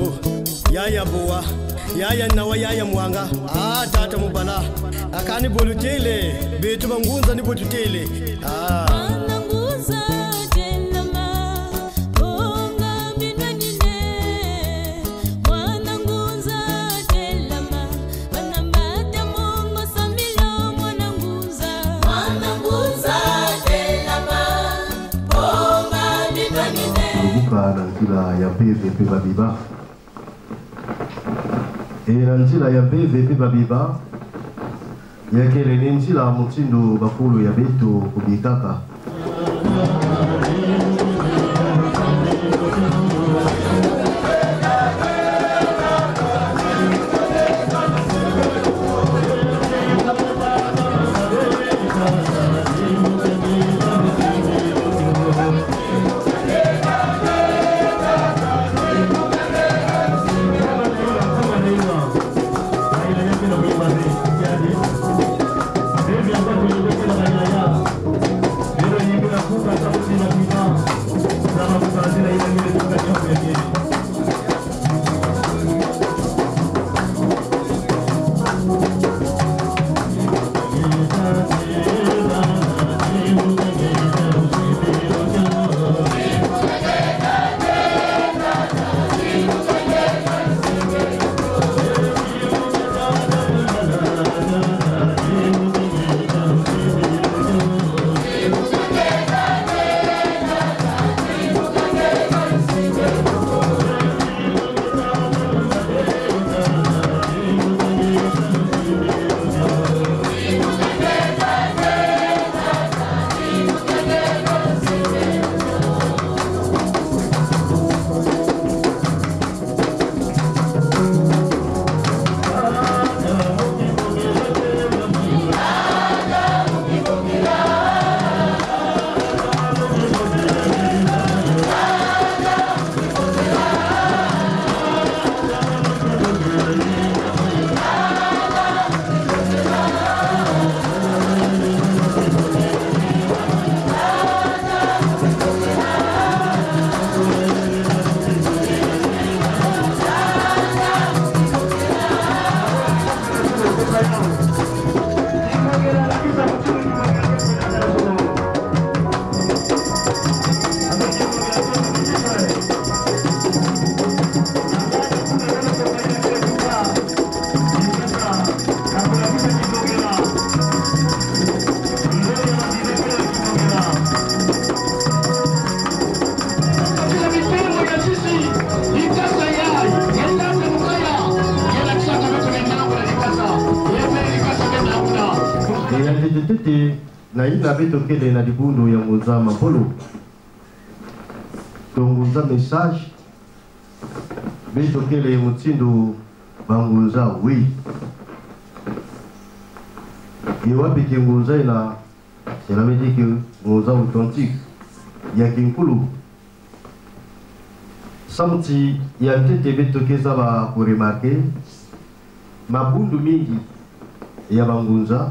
Oh, yaya bowa yaya nawa yaya mwanga ah, tata mubala akani bolutele betu bangunza ni bolutele ah. Para la altura y Pepa E, na nzela ya mbeve mpe babeba yakelene nzela ya motindo bakulu ya beto kobikaka ina betokele na libundu ya mozama polo tongunza message betokele mutindo bangunza wi ewapiki ngunza ina elamediki ngunza authentique ya kinkulu santi ya ntete betokeza bakoremarke mabundu mingi ya bangunza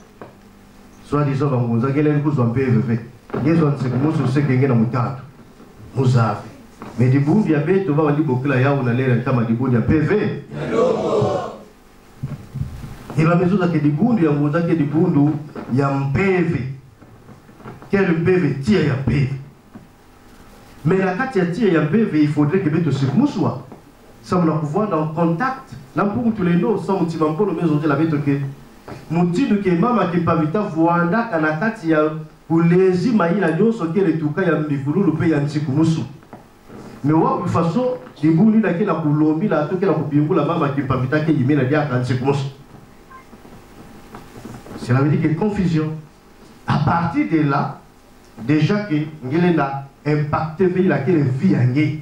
soi-disant bango nzakeli kozwa mpe eveve yezwa nseko mosusu ekenge na motatu mozave me dibundi ya beto babandi bokela yawu na lere ntama dibundi ya peve ebame ezozaka dibundi yango ozaka dibundu ya mpeve kele mpeve tia ya mpeve me na kati ya tia ya mpeve ifaudrait ke beto simuswa sambo na kuvoi na contact na mpungu tulendo sa motima mpolo mezozela beto ke mutindu ke mamaki pavita vuandaka na kati ya kulenzi mayina nyonso ke letuka ya mivululu mpe ya nsikumusu me wapi faso libulu ina ke na kulombila to ke na kubimbula mamaki pavita ke yimi na liaka nsikumusu cela veut dire que confusion à partir de là déjà ke ngele na impacte pays lakele vi ya ngai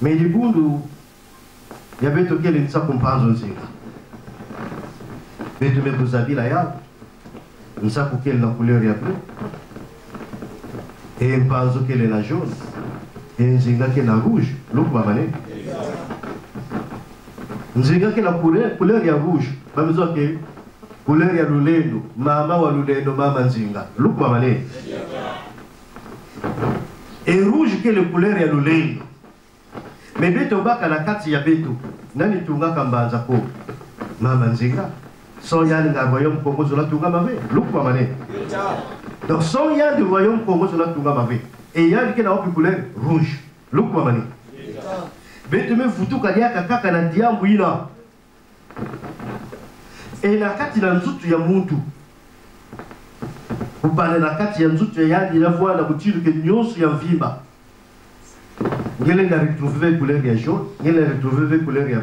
Mais y mejigundu ya betu Il y a nzima betu mebuzabila yao nisa de la couleur et Et e mpanzo est la jaune et qui est la rouge lukuba zinga qui est la couleur ya rouge bamizwa que couleur ya lulendo mama wa maman mama nzinga va manene Et rouge quelle couleur ya lait me betongaka na kati ya beto nani tongaka mbanza ko mama nzenga so yalinga royaume congo zolatunga mabe lukua mane donc so yandi royaume congo zolatunga mabe eyalike na opi couleur rouge lukua mane beto mevutuka liaka kaka na diambu ina e na kati na nzutu ya muntu kopanda na kati ya nzutu eyandi na voila na kotiluke nyonso ya mvimba a retrouvé retrouvé couleur ya jaune retrouvé retrouvé couleur ya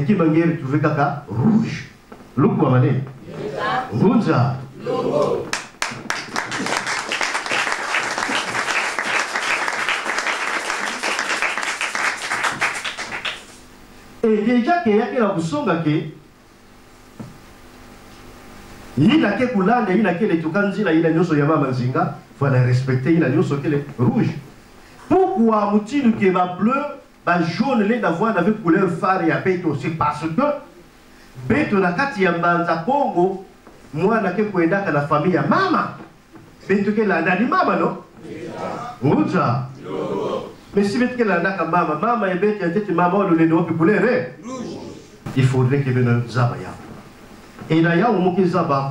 qui qui va retrouver caca? rouge Et sont mane ruja il a na kusonga ke sont ke a yina ke eletuka nzila yina Il ya les respecter, fana respecte yina qui sont rouge pourquoi moutil qui va bleu, va bah, jaune les d'avoir avec couleur phare et à béto C'est parce que béto na kati ya mbanza Congo, moi na ke la famille à mama. Béto ke la ndani mama non? Ruja. Hein? Mais si béto ke la ndaka mama, mama et béto ya tete mama on le dope couleur rouge. Hein? Il faudrait que nous zaba ya. Et d'ailleurs, ya on moke zaba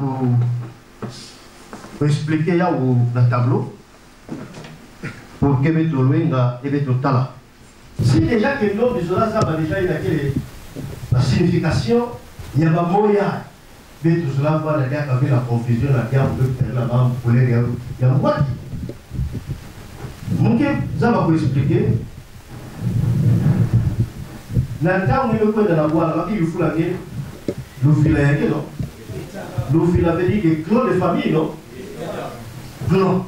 pour expliquer ya au tableau. pour que ebe toloyenga ebe totala si déjà que nom ezola azaba déjà ye na kele basignification ya bamoya mpe tozala wana liaka mpe na confusion na biamo mpe putari na bakolere ya mwaki moke zaba koexplike na ntango yo kwenda na bwana maki lufula nge lufila yake no lufila veut dire que clan de famille no clan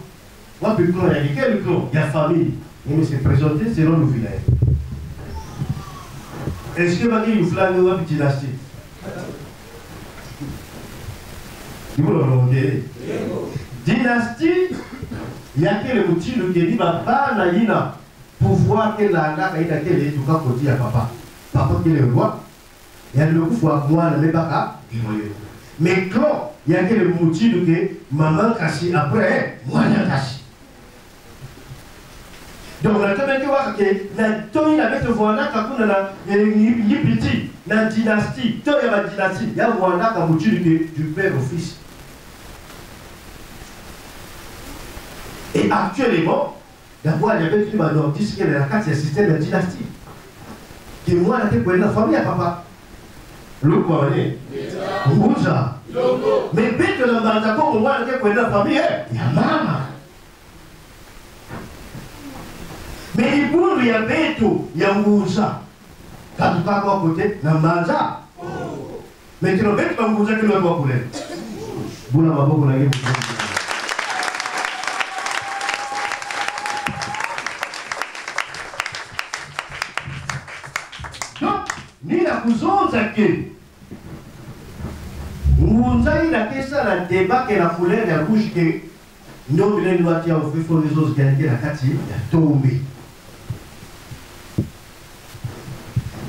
Quand le clan, il y a quel clan Il y a famille. Il se présenté selon le village. Est-ce que Marie nous flanque ou petit lâché Vous le rendez. Dynastie, il y a quel outil qui dit ma banaïna pour voir que la lave est à quel est tout quand dit à papa. Papa qui est le roi, il y a le pouvoir moi, le baka, du noyau. Mais quand il y a quel outil que maman cache après, moi je cache donc la dynastie va que la tony avec le voilà qu'on a la yipiti la dynastie y a la dynastie il y a voilà qu'on vous dit du père au fils et actuellement la voix avec lui va nous dire ce qu'est la carte c'est le système de la dynastie qui moi la tête pour une famille papa le quoi est rouge mais bête dans la tête pour moi la tête pour une famille hein. il y a maman mikundu ya metu yanguza katukako akote na mbanza metino betu banguza kilo watu maboko na kuzonza ke ngunza ina kesala deba ke na fulele ya kushike ndo bileni wati ya ufifu nizo zikianikira kati ya tombi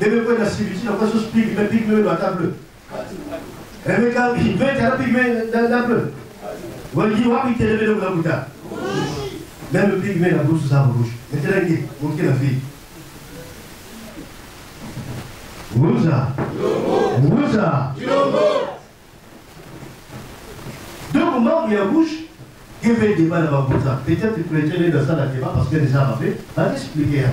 Développez la civilisation, on pique mais pique le dans Il bleue. veut, il dans bleue. qu'il le levé dans la Même le dans la bouche, ça rouge. Mais t'es là, il dit, la fille. Donc, moi, il y a bouche. Il veut débattre des dans la bouta. Peut-être que tu peux être dans ça, débat parce que les Arabes, va t'expliquer. Hein.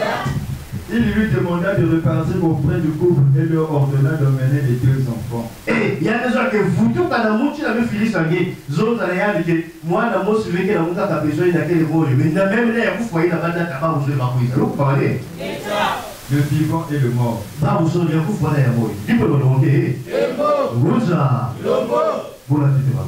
Il lui demanda de repartir auprès du couple et leur ordonna d'emmener les deux enfants. Et eh, il y a des gens qui vous tout quand mon tu avais fini sangué, a dit que moi dans mon sujet que dans je ta besoin d'acquérir de rôle. Mais même là vous voyez la bande à tabac vous ma couille. Vous comprenez Le vivant et le mort. Là vous savez vous voilà la mort. Dis-moi le demander. Le mort. Rosa. Le mort. Voilà tu te parles.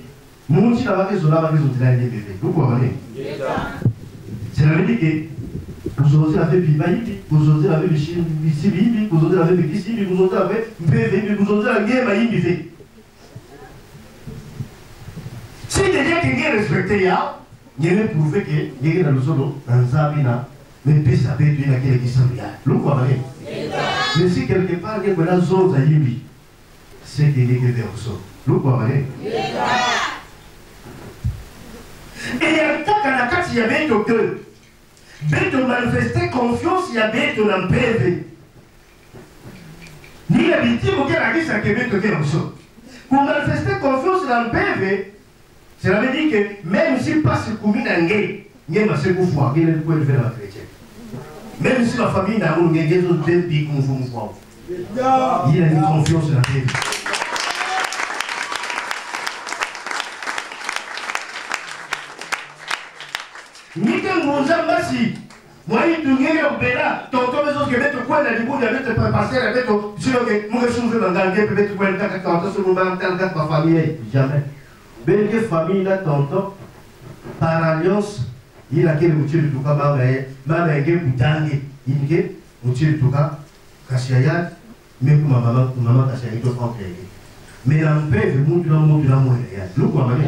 munsi abakezola abakezotela ye bebe okubabane cela veut dire que kuzozela mpe bimba yibi kuzozela mpe bisibi yibi kuzozela mpe bikisi yibi kuzozela mpe mpeve yibi kuzozela ngema yibi te si deja kenge respecte ya ngenge prouve ke ngenge na losono na nzambe na mepesa mpe toyina kelekisango ya lokubabane mais si quelque part ngenge nazonza yibi sekengenge verso lokubabane eya kaka na kati ya beto ke beto manifeste confiance ya beto na mpeve ndenge bitimo ke alakisake beto ke moso komanifeste confiance na mpeve cela veut dire que même si pasi kumi na nge nge masekufu agele likoeleve na bakretien même si bafamille na yango ngenge ezodebi kumvumuvwao il a une confiance na mpeve toza mbasi mwai tungenge mpela tonto bezoke betokwenda libuya betepasere beto siloke mukesunze bangange mpe betokwenda kaka tonto solumbatal kaka bafamille jamais benge famille na tonto par alliance ye nakele mutye lituka mama yenge kutange inike mutye lituka kasi yaya mekuma mama kasi yayito onkeyenge me na mpeve mutu na mutu na mwene ya lukwamane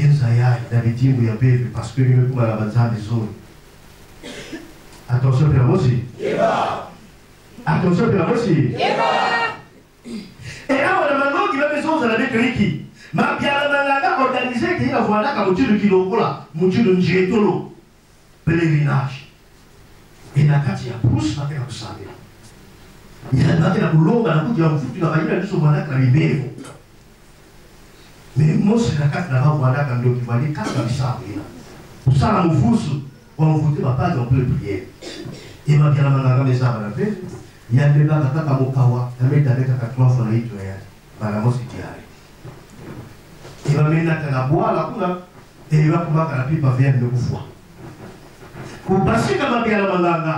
yenza yaye na mitingu ya bebi paske mimekumana na banzambe zoni attention mpela mosi attention mpela mosi e awa na bangongi bamezozala betoyiki mabialamalanga organize kei avwandaka mutilu kilongola mutilu njetolo pelerinage e na kati ya prusi bakeka kosambela bakena kolonga nakuti ya mfutu na bayina liso mwanaka na mibeko ne mose na kati na bavwandaka ndoki bwali kaka misango kosala movusu bamvute bapage mpe priere e babyala manganga mezaba na mpe yandebaka kaka mokawa yametande kaka twafo na ito ya bala mosi diare e na bwala kuna e na pipa vere ndokufwa kobasika babyala manganga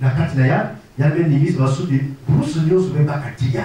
na kati na ya yambe ndingisi brusu nyonso mpe bakatiya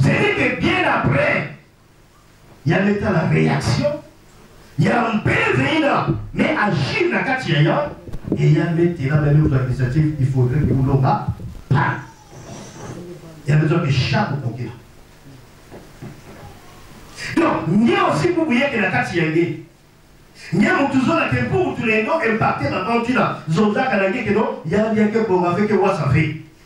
cest à que bien après, il y a maintenant la réaction, il y a un prévenir, mais agir dans le et il y a maintenant la même administrative, il faudrait que vous pas. Il y a besoin de chaque conquête Donc, il y a aussi pour vous que la Katiyangue. nyamu tozolaka mpo là na yango il y a bien que bon no que bonga feke fait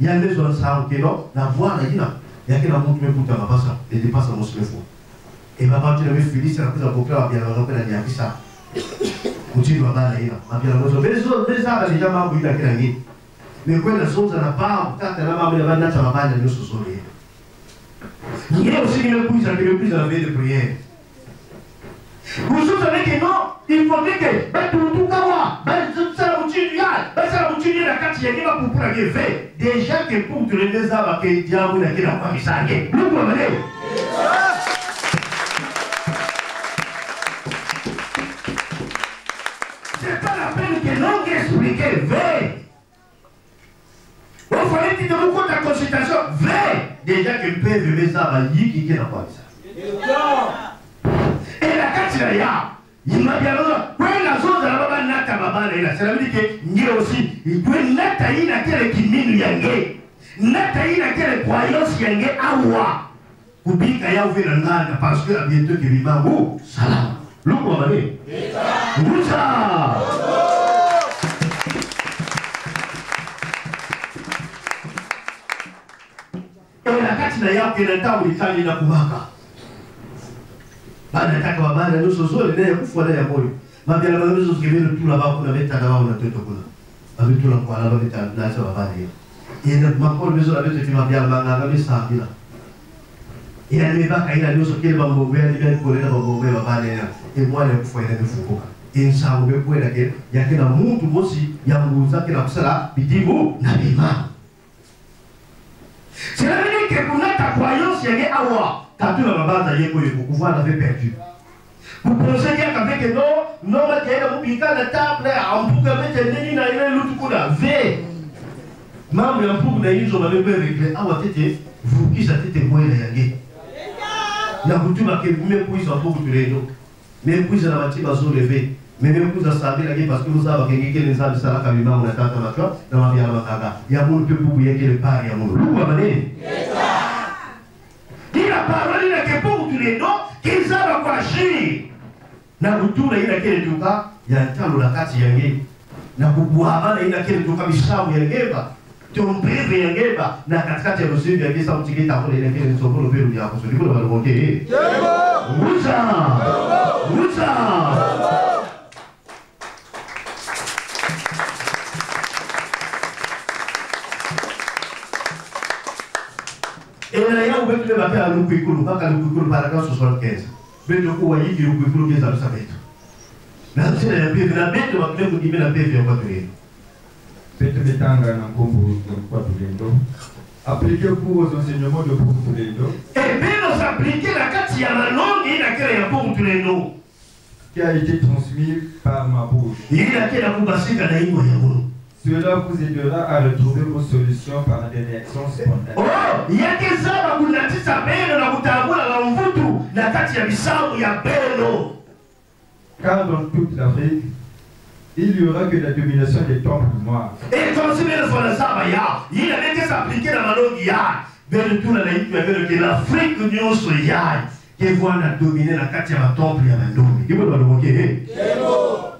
la la la la la la la la la la la la la la la la yande so sanke no na bwana jina yake na mtu mekuta mabasa ilipasa muslifu e baba tuna mfilisi na kuza kupea wabia na kupea ni afisa kutindo bala ina mabia mwezo bezo beza bali jamaa la kila nini nikwenda sonza na pao tata na mama bana na tabana nusu zuri yeye usinimekuiza nimekuiza na vile priere Vous savez que non, il faudrait que ben tout ben ça routine gars, ben ça routine la carte pour la fait. Déjà que pour les que diable qui ça C'est pas la peine que l'on explique Vrai. Vous fallait que nous compte la consultation Vrai. Déjà que le PVV ça va y qui la ça. na kati na ya yinga bialoza kwe nazozala babanata babana ina selamini ke nge osi kwe nata ina kele kiminu yange nata ina kele kwayos yange awa kubika yauve na nganda paske na bientôt ke bibangu salama luku wabale ngusa ela kati na yako ena ntango litali na kubaka bana taka wa bana nusu zuri naye kufa naye moyo mambo ya mabya labanusu kibiri tula ba kuna vita na wao na toto kuna abitula kwa laba vita na wa sawa bani yende makol bizo la bizo kimabya banga ngabi bila ila ni baka ila nusu kile ba mbogea ni gani kuleta ba mbogea ba bana ya ni mwana kufa ila mifukuka insawo be kwera ke ya kila mtu mosi ya nguvu zake na kusala bidimu na bima Sila mene kekunata kwa yosi yage awa tatu na mabanza ye boye kokouvoir avait perdu kuproje kaka veke no nonga tiaenda mubika na table ambuka mete ndeni na ile lutu kuna ve mambo ya mpuku na inzo malembe regle awa tete vukisa tete mwele yange ya kutuma ke mekuiza mpuku tuleno mekuiza na bati bazoleve memekuza sabelage parce que mosala bakengekele nzambe esalaka mimango na tata matwa na mabiala makanga ya munu mpe mpuku yekele pari ya munu luku ya manene yes, parole pour les noms qu'ils ont agir. na kutula ina kile tuka ya talo la kati ya ngeni na kukuhabana ina kile tuka mishamu ya ngeba tumbrive ya ngeba na katikati ya rusivi ya ngesa mtikita kule ina kile nsokolo peru ya kusuri kuna balonge yebo uza uza mpe bakala luku ekulu kaka luku ekulu paragraphe 75 beto owa yiki luku ekulu ngeza lusa beto na nsela ya pevi na beto bakule kudime na pevi ya kwato yenu beto betanga na nkombo ya kwato lendo appliquer cours aux enseignements de Bourg Tulendo. Et eh bien nous appliquer la carte Yamanon et la carte Yabourg Tulendo. Qui a été transmise par ma bouche. Il a été la Koubasika Naïmo Yabourg. Cela vous aidera à retrouver vos solutions par des réactions spontanées. Oh, il y a yegezana kunatisa meno na kutambula la mvutu na kati ya misango ya beno. Car dans toute l'Afrique, il y aura que la domination des temples moi. Et comme si bien son zaba ya, il avait été appliqué dans la langue ya. Beno tuna na itu ya beno que l'Afrique nyonso ya. Kevwana dominer na kati ya matemple ya bandomi. Kibolo balokoke. Kebo.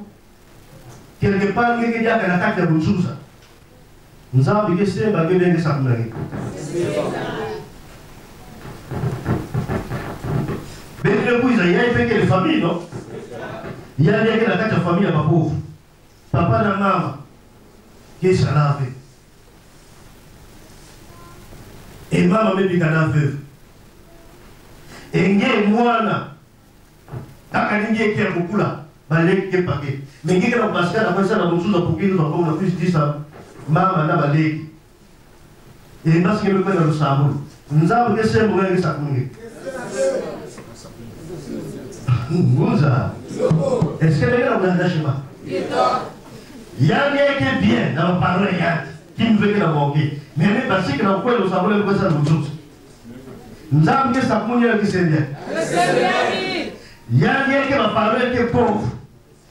quelque part ngeke diaka na kati ya bozuza nzambe nge semba nge ndenge esapi na ye bengile kuiza yai pekele famille y a na kati ya famille ya mabovu papa na mama kesha nave emama mebika na veuve enge il y a eke ya kokula baleki te pake me ngenge na baskade akosala mosusu akoki no bakoma na plus disa mama na baleki elinga sikebe kue na losambo nzambe kesembo ngenge sakunge ngunza eske ndenge na kolanda shema yange eke bien na baparole yange kimvenge na moke meme basike na kokwela losambo lelikoesala mosusu nzambe kesakunge yo kisendea yange eke baparole eke pauvre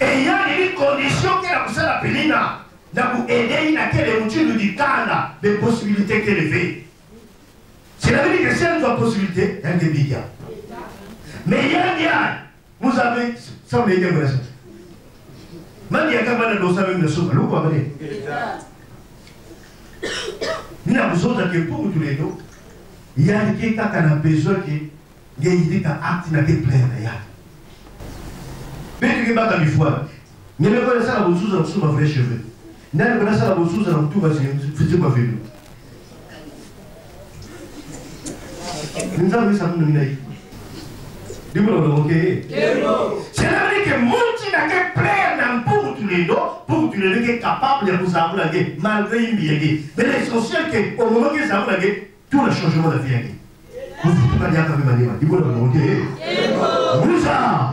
y il y a kosala pelina qui est la d'aider mutulu likanda beposibilité qu'elle des cela veut dire que si elle possibilité elle des bidia mais y a, vous avez ça vous été vrai même yaka bana dosa même le souma loko abale de a besoin quelqu'un qui a acte na ke qui mingi baka mifwana nyemeko nasala bozuza mosusu bavrai cheveux ndaleko nasala bozuza na mutu bafiti bavelo nzambe esamunongi na ye dimoloboke cela veut dire que muti nake plaire na mpungu tulindo mpungu tulindo ke capable ya kozango nake malgré yimbi yake mais l'essentiel ke omomo ke ezango nake tout le changement na vie yake mosutu kaliaka mpe malema dimoloboke musa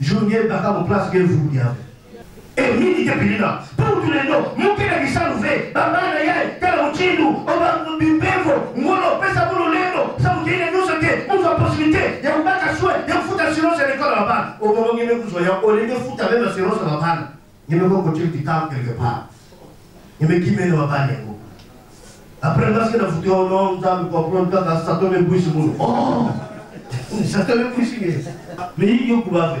junior baka moplace ke vuliave emini te pilina puutulendo mukila kisaluve bambana yaye tala ucindu obandu bimbevo ngolo pesa mulolendo samukiine nuso te muzwa possibilité ya kubaka swe ya kufuta assurance ya lekole babana omongo ngime kuzwa ya olenge futa meme assurance ya babana ngime kokotiri kitam quelque part ngime kimene babana yango après ngaske nafuti ono nzambe comprendre kaka satome bwisi munu satome bwisi ye mais yiyo kubave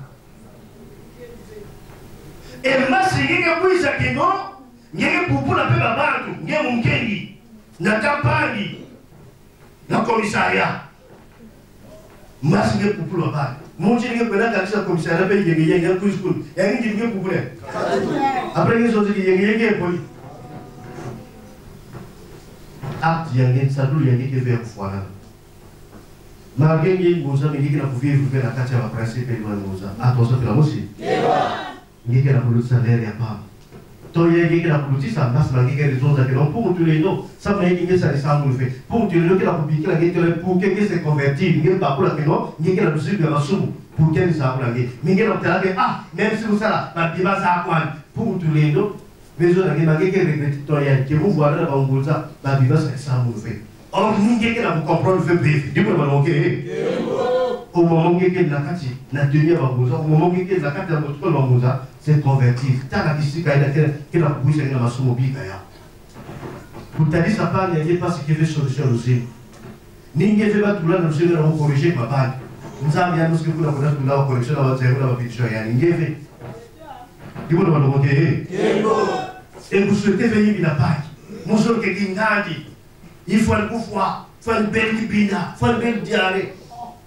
emasi ngenge bwisaka eno ngenge pupula mpe babantu ngenge munkengi na kapangi na komisaria masi ngenge pupula babantu monti ngenge kwena kalisa komisaria mpe yengeyenge ya kuiskul yangi ndi ngenge pupula apres ngenge soziki yengeyenge epoli acte yange sadulu yange keve ya kufanana marge ngenge nguza mingiki na kuvivre mpe na kati ya baprincipe emanguza atosapela mosi ngeke nakulutisa lere ya pamba to ye ngeke nakulutisa ndasi na ngeke rizonza ke donc pour tule no samba ye ngeke salisangulu fe pour tule no ke nakubikila ngeke tole pour ke ngeke se convertir ngeke bakula ke no ngeke nalusilu ya masumu pour ke nisakula ngeke ngeke nakutala ke ah même si musala babima zakwani pour tule no besoin na ngeke ngeke regrette to ye ke vous voilà na bangulza babima salisangulu fe or ngeke nakukcomprendre fe bref dimo na baloke omomongeke na kati na demi ya bangoza omomongeke na kati ya motokoli bangoza c'est convertir tala kisika eda kena kuguisa nge na masomo bika yao kutalisa pani yange mpasi keve solution ya lozimu ninge ve batula na lozimu na kokorige mabani nzambe yandoske mpona kona tula bakorektio na bazango na bapétition yani ngeve libona balongoke e engusuete ve yimbi na paki mosolo keki ngandi ifalikufa falibeli kibina falibeli diare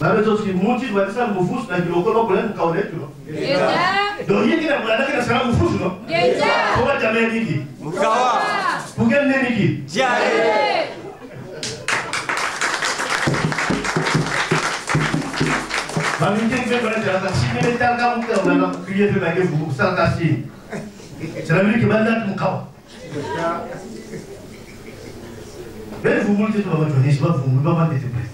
na rezo si munti kwa sala mufus na kiloko no blen ka ole tuno Yeja. do i ye kina bwana kina sala mufus no kwa jamii niki mkawa kugenne niki jare Maminteng be bana jara kasi mene tal kamu ke ona na kuye be bagi buku sal kasi. Jara mene ke bana u tu kawa. Ben vumul te tu baba tu ni sebab vumul baba i te tu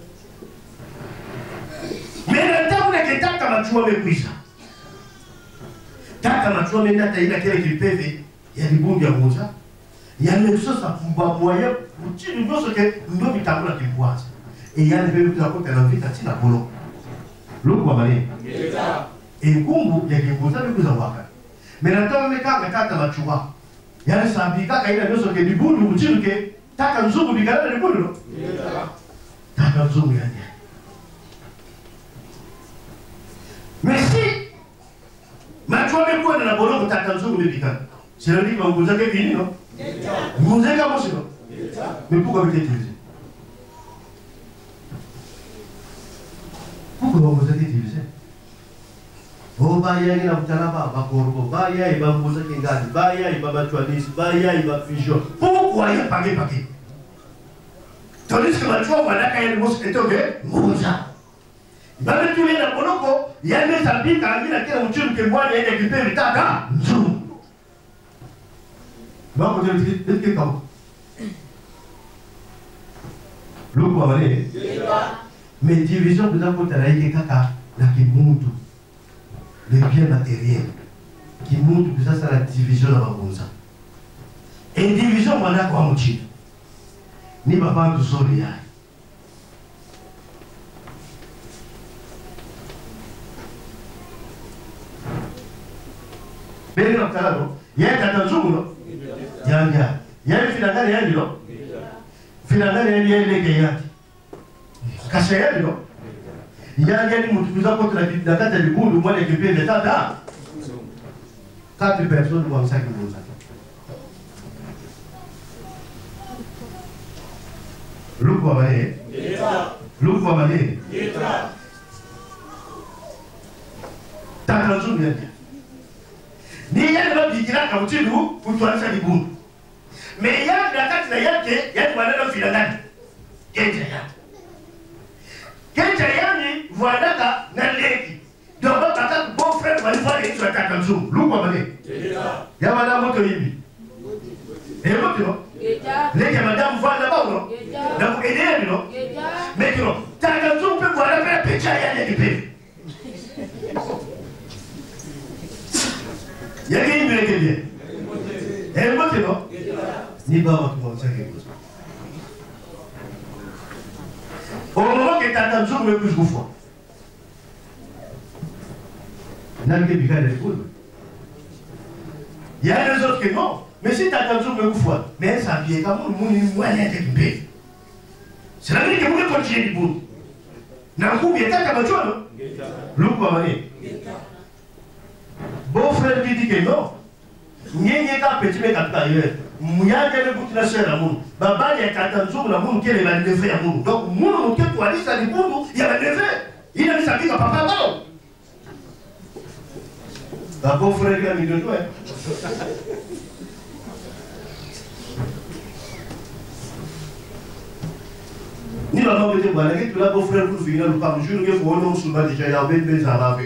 mena takunake taka machua amekwisha taka machua menda taida kile kipeve yalibumbya muza yalesosa mbamwaye kuchini vyosoke ndio vitangula kimbwaza e, eyali vevutakope na vita china kulo luku wamale enkumbu yakimbuza vikuza waka mena tamamekanga taka machua yalisambikaka ila vyosoke libundu kuchinuke taka nzungu vikalala libundu taka nzungu yanye fome kwenda na bolo kutaka nzungu bibika sirali banguza ke bini no nguza ka mosino mepuka bitetilize puka banguza tetilize obayayi na kutalaba bakorobo bayayi banguza ke ngani bayayi babatwanisi bayayi bafijo puka ya pake pake tandis que batua banaka ya mosu etoke nguza babetulenda konoko yamesa mbikangila kila uchumi kengwani ende kipindi tata nzuru bakoteletikekao loko abale mais division toza kotala yeke kaka na kimutu le bien matériel kimutu tozasala division na babonza e division mwanako ya mocina ni babantu solo yaye berino kalalo yetata nsugulo janja yali filangale yandiro filangale yali yelege yati kashe yaliro yali yali mututuza ko tunakata ligundu mwana kipende tata tatu personne kwa msaki mmoja Luku wa mane? Luku wa mane? Tatu ya yake. ni yadi babikira kautidu kutwanisha miguu me yadi na kati na yake yadi waneno vila ndani genja yako genja yani vuandaka na leki ndio bakaka bofre walifanya hizo ataka mzuu lukwa mane ya wala moto hivi eyokiro leki ya madamu vanda bauno na kuenea mino mekiro taka mzuu pe vuandaka picha yani ni pipi yake imbereke bie embote eh, no nibawatumawusakebuso au moment que tata nzoko mekuzi kufa nalike bikala ekulu ya les autres que non mais si tata nzoko mekufa mais sabieka munu muni mwaleke kimbeli cela veut dire que muke continue libulu na nkubi etata bacwano lukuba bane frère qui dit que non ngenge kaka petit mpe kapika ailleurs muyange mekuti na sere ya munu babali yakata nzungu na munu kele baneve ya munu donc munu moke twalisa libundu ya baneve inamisa kika papa bao babo frère ya midodoe ni baba bete bwanake tula bo frère kutu fikina lupamu jour nge fowona musumba deja yabe mpe ezala ape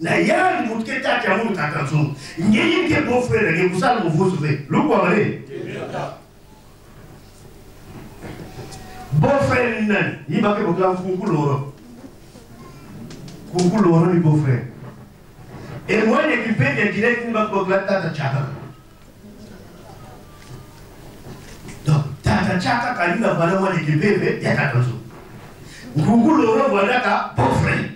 nayali mutu ke tati yango mutata nzungu ngeyi ke bofrere nge kusala movusu te lukwamale bofrere ni nani yibake bokila kunku loro kunku loro ni bofrere emwene kipende direct ni bake bokila tata chaka donc tata chaka kalinga vala mwane kipepe ya tata nzungu nkunku loro vanaka bofrere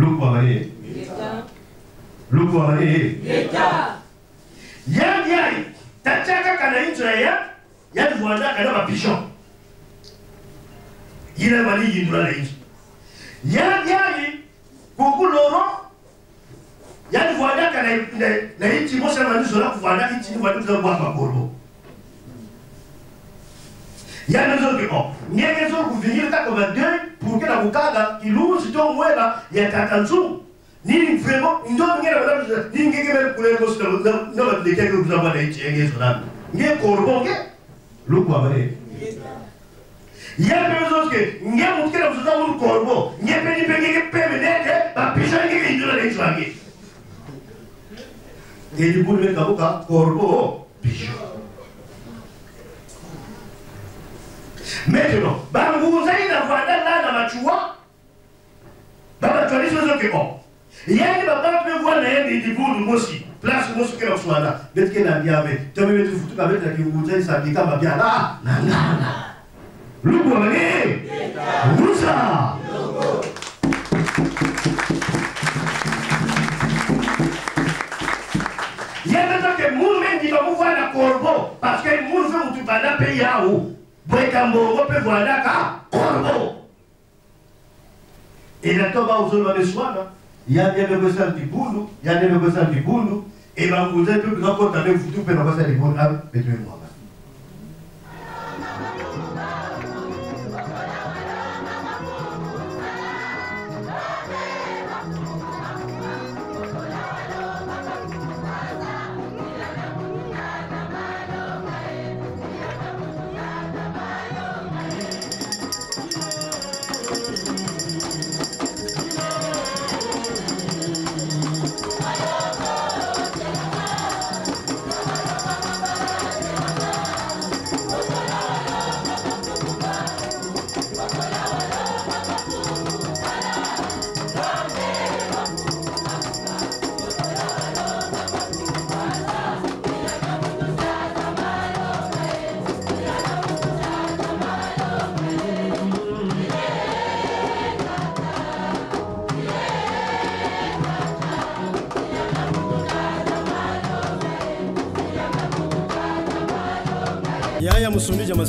Louvre-Valais. Louvre-Valais. Yam yai, tachaka kana inzira ya, ya Rwanda kana mapishon. Yile bali yindula le inzu. Yam yai, kuku loro, ya Rwanda kana na inchi mose manu zola kuvanda inchi ni watu kwa makolo. Yam nzo ke on. Nyenge zo kuvingira ta kwa 2 pour ke na kokaga ilusi to mwena ya kaka nzungu nini vraiment ndomingena nini ngeke bekulekosinabadilekeke kunabana itiyengezo nami ngekorbo nge lukwabare yepemezoske nge mutkena mzoza mulu korbo ngepeni pengeke peme neke bapisha ngeke indula neitwange elibulu mekabuka korbo bisho Maintenant, vous il y Il machua a qui o yani babantu bevwana yende de mosi place mais tu mosi est kuswana betike nambiame ça, betufutuka betakiunguza isandika que nangana il vous yebetoke mumendi la Corbeau, parce que muve utubana pe yao bwekambogo mpe bwandaka korbo inatoba uzolwa beswana yandebekwesa ntibundu yandebekwesa ntibundu ebanguza mpe bikakota bevutu mpe bakwasa libona betwemwa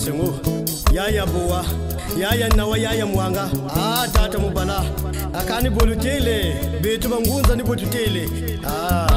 yose yaya bua yaya nawa yaya mwanga ah tata mubala akani bolutele betu bangunza ni bolutele ah